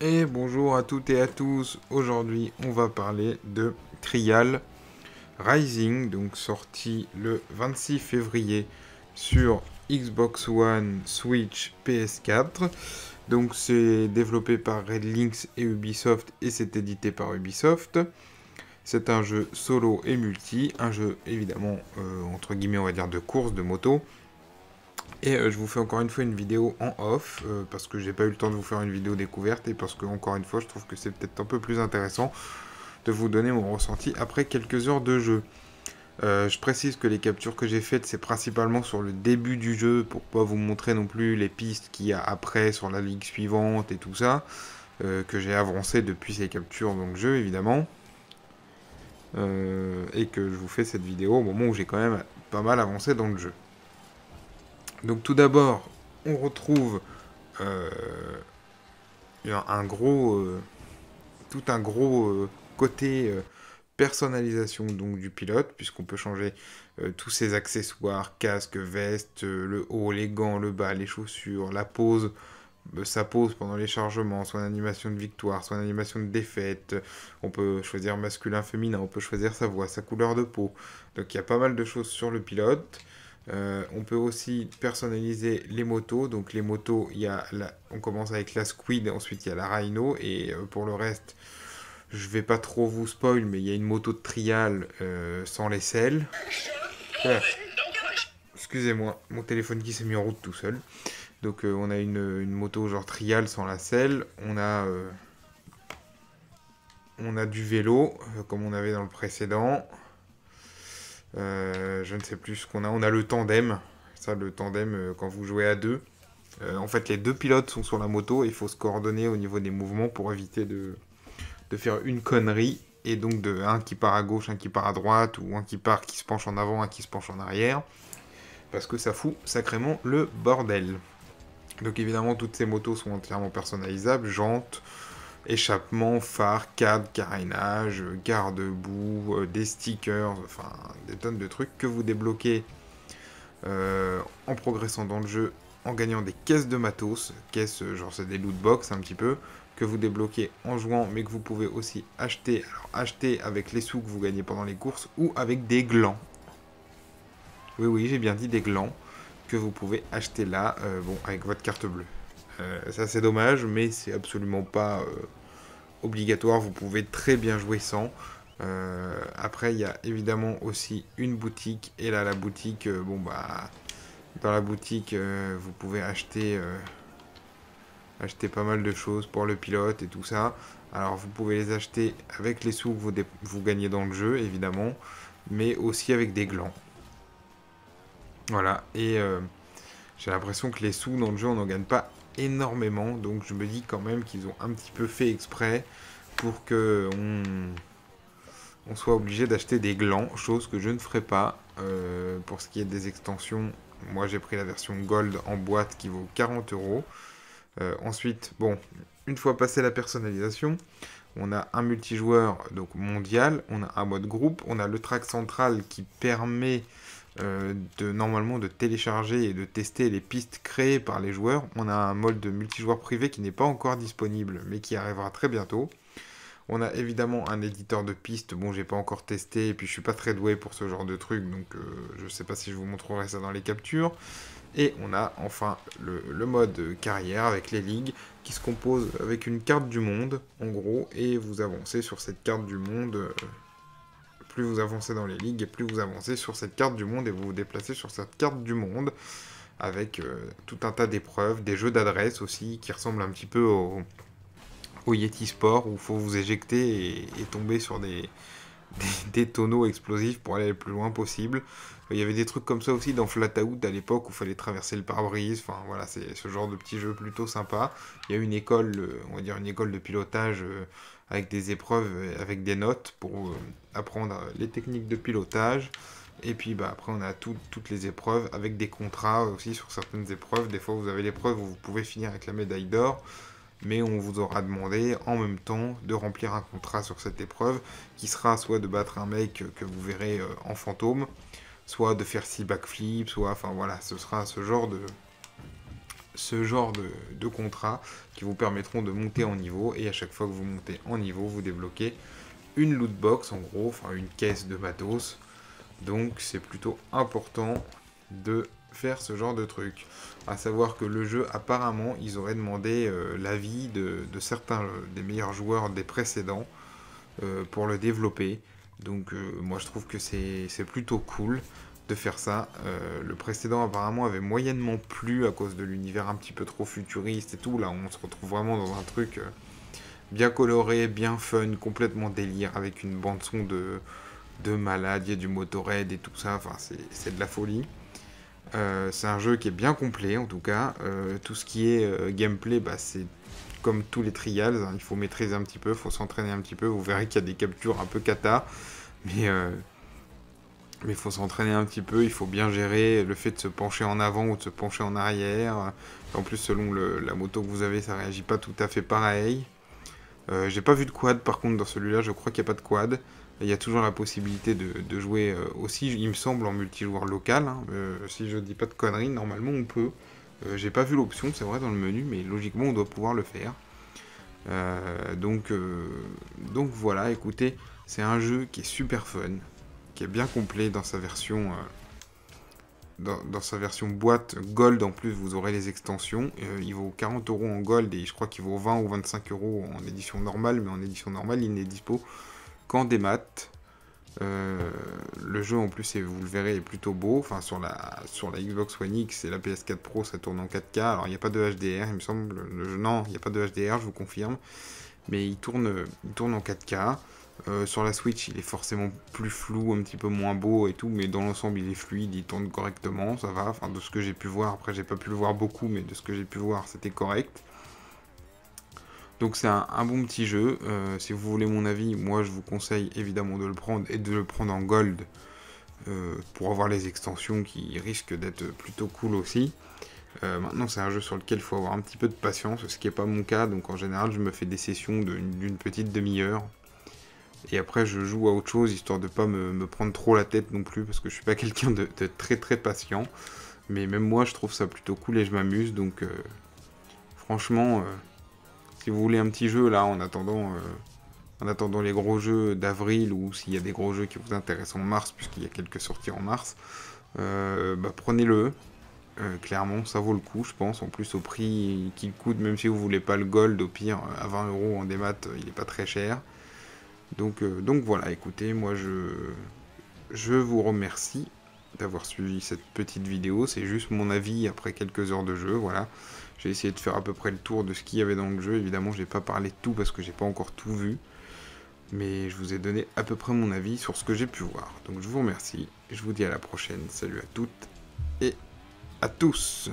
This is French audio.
Et bonjour à toutes et à tous. Aujourd'hui, on va parler de Trial Rising, donc sorti le 26 février sur Xbox One, Switch, PS4. Donc c'est développé par Red Links et Ubisoft et c'est édité par Ubisoft. C'est un jeu solo et multi, un jeu évidemment euh, entre guillemets on va dire de course de moto. Et euh, je vous fais encore une fois une vidéo en off euh, parce que j'ai pas eu le temps de vous faire une vidéo découverte et parce que encore une fois je trouve que c'est peut-être un peu plus intéressant de vous donner mon ressenti après quelques heures de jeu. Je précise que les captures que j'ai faites, c'est principalement sur le début du jeu, pour pas vous montrer non plus les pistes qu'il y a après sur la ligue suivante et tout ça, que j'ai avancé depuis ces captures donc jeu évidemment. Euh, et que je vous fais cette vidéo au moment où j'ai quand même pas mal avancé dans le jeu. Donc tout d'abord, on retrouve un gros, tout un gros côté personnalisation donc du pilote, puisqu'on peut changer euh, tous ses accessoires, casque, veste, euh, le haut, les gants, le bas, les chaussures, la pose, euh, sa pose pendant les chargements, son animation de victoire, son animation de défaite, on peut choisir masculin, féminin, on peut choisir sa voix, sa couleur de peau. Donc il y a pas mal de choses sur le pilote. on peut aussi personnaliser les motos. Donc les motos, y a on commence avec la Squid, ensuite il y a la Rhino, et pour le reste, je vais pas trop vous spoil, mais il y a une moto de trial euh, sans les selles. Excusez-moi, mon téléphone qui s'est mis en route tout seul. Donc euh, on a une, moto genre trial sans la selle. On a, euh, on a du vélo, comme on avait dans le précédent. je ne sais plus ce qu'on a. On a le tandem. Ça, le tandem, quand vous jouez à deux. en fait, les deux pilotes sont sur la moto. Il faut se coordonner au niveau des mouvements pour éviter de, de faire une connerie et donc de un qui part à gauche, un qui part à droite, ou un qui part qui se penche en avant, un qui se penche en arrière, parce que ça fout sacrément le bordel. Donc évidemment toutes ces motos sont entièrement personnalisables, jantes, échappement, phare, cadre, carénage, garde-boue, euh, des stickers, enfin des tonnes de trucs que vous débloquez euh, en progressant dans le jeu, en gagnant des caisses de matos, caisses genre c'est des loot box un petit peu, que vous débloquez en jouant, mais que vous pouvez aussi acheter. Acheter avec les sous que vous gagnez pendant les courses ou avec des glands. Oui, oui, j'ai bien dit des glands que vous pouvez acheter là, euh, bon, avec votre carte bleue. Euh, ça, c'est dommage, mais c'est absolument pas euh, obligatoire. Vous pouvez très bien jouer sans. après, il y a évidemment aussi une boutique. Et là, la boutique, bon, bah, dans la boutique, vous pouvez acheter acheter pas mal de choses pour le pilote et tout ça. Alors vous pouvez les acheter avec les sous que vous, vous gagnez dans le jeu, évidemment, mais aussi avec des glands. Voilà, et euh, j'ai l'impression que les sous dans le jeu, on n'en gagne pas énormément, donc je me dis quand même qu'ils ont un petit peu fait exprès pour que on, soit obligé d'acheter des glands, chose que je ne ferai pas euh, pour ce qui est des extensions. Moi j'ai pris la version Gold en boîte qui vaut 40 euros. Euh, ensuite, bon, une fois passé la personnalisation, on a un multijoueur donc mondial, on a un mode groupe, on a le track central qui permet de normalement de télécharger et de tester les pistes créées par les joueurs. On a un mode de multijoueur privé qui n'est pas encore disponible mais qui arrivera très bientôt. On a évidemment un éditeur de pistes, bon j'ai pas encore testé puis je suis pas très doué pour ce genre de truc donc je euh, je sais pas si je vous montrerai ça dans les captures. Et on a enfin le, mode carrière avec les ligues qui se compose avec une carte du monde en gros et vous avancez sur cette carte du monde. Euh, plus vous avancez dans les ligues et plus vous avancez sur cette carte du monde et vous vous déplacez sur cette carte du monde avec euh, tout un tas d'épreuves, des jeux d'adresse aussi qui ressemblent un petit peu au, Yeti Sport où il faut vous éjecter et tomber sur des, des, tonneaux explosifs pour aller le plus loin possible. Il y avait des trucs comme ça aussi dans Flatout à l'époque où il fallait traverser le pare-brise. Enfin voilà, c'est ce genre de petit jeu plutôt sympa. Il y a une école, euh, on va dire une école de pilotage euh, avec des épreuves, euh, avec des notes pour apprendre les techniques de pilotage. Et puis bah, après on a toutes les épreuves avec des contrats aussi sur certaines épreuves. Des fois vous avez l'épreuve où vous pouvez finir avec la médaille d'or. Mais on vous aura demandé en même temps de remplir un contrat sur cette épreuve, qui sera soit de battre un mec que vous verrez euh, en fantôme, soit de faire 6 backflips, soit, enfin voilà, ce sera ce genre de, ce genre de, de qui vous permettront de monter en niveau, et à chaque fois que vous montez en niveau, vous débloquez une loot box, en gros, enfin une caisse de matos, donc c'est plutôt important de faire ce genre de truc. À savoir que le jeu, apparemment, ils auraient demandé euh, l'avis de, certains euh, des meilleurs joueurs des précédents euh, pour le développer. Donc moi je trouve que c'est plutôt cool de faire ça. le précédent apparemment avait moyennement plu à cause de l'univers un petit peu trop futuriste et tout. Là on se retrouve vraiment dans un truc bien coloré, bien fun, complètement délire avec une bande son de, de malade, il y a du motorhead et tout ça. Enfin c'est de la folie. Euh, c'est un jeu qui est bien complet en tout cas. Euh, tout ce qui est euh, gameplay, bah, c'est comme tous les trials, hein. il faut maîtriser un petit peu, il faut s'entraîner un petit peu. Vous verrez qu'il y a des captures un peu cata, mais il faut s'entraîner un petit peu, il faut bien gérer le fait de se pencher en avant ou de se pencher en arrière. En plus, selon la moto que vous avez, ça réagit pas tout à fait pareil. J'ai pas vu de quad par contre dans celui-là, je crois qu'il n'y a pas de quad. Il y a toujours la possibilité de, jouer euh, aussi, il me semble, en multijoueur local. Hein. Euh, si je dis pas de conneries, normalement on peut. Euh, j'ai pas vu l'option, c'est vrai, dans le menu, mais logiquement on doit pouvoir le faire. donc, donc voilà, écoutez, c'est un jeu qui est super fun, qui est bien complet dans sa version. Dans, sa version boîte gold en plus vous aurez les extensions il vaut 40 euros en gold et je crois qu'il vaut 20 ou 25 euros en édition normale mais en édition normale il n'est dispo qu'en des maths. Euh, le jeu en plus, vous le verrez, est plutôt beau. Enfin, sur la, sur la Xbox One X et la PS4 Pro, ça tourne en 4K. Alors, il n'y a pas de HDR, il me semble. Le, non, il n'y a pas de HDR, je vous confirme. Mais il tourne, il tourne en 4K. Euh, sur la Switch, il est forcément plus flou, un petit peu moins beau et tout, mais dans l'ensemble, il est fluide, il tourne correctement, ça va. Enfin, de ce que j'ai pu voir, après, j'ai pas pu le voir beaucoup, mais de ce que j'ai pu voir, c'était correct. Donc c'est un, bon petit jeu. Euh, si vous voulez mon avis, moi je vous conseille évidemment de le prendre et de le prendre en gold euh, pour avoir les extensions qui risquent d'être plutôt cool aussi. Maintenant c'est un jeu sur lequel il faut avoir un petit peu de patience, ce qui n'est pas mon cas. Donc en général je me fais des sessions d'une petite demi-heure. Et après je joue à autre chose histoire de pas me, prendre trop la tête non plus parce que je suis pas quelqu'un de, très très patient. Mais même moi je trouve ça plutôt cool et je m'amuse. Donc franchement si vous voulez un petit jeu là en attendant, euh, en attendant les gros jeux d'avril ou s'il y a des gros jeux qui vous intéressent en mars, puisqu'il y a quelques sorties en mars, euh, bah, prenez-le. Euh, clairement, ça vaut le coup, je pense. En plus, au prix qu'il coûte, même si vous voulez pas le gold, au pire, à 20 euros en démat, il n'est pas très cher. Donc, donc voilà, écoutez, moi je, je vous remercie d'avoir suivi cette petite vidéo. C'est juste mon avis après quelques heures de jeu, voilà. J'ai essayé de faire à peu près le tour de ce qu'il y avait dans le jeu. Évidemment, je n'ai pas parlé de tout parce que j'ai pas encore tout vu. Mais je vous ai donné à peu près mon avis sur ce que j'ai pu voir. Donc je vous remercie. Je vous dis à la prochaine. Salut à toutes et à tous.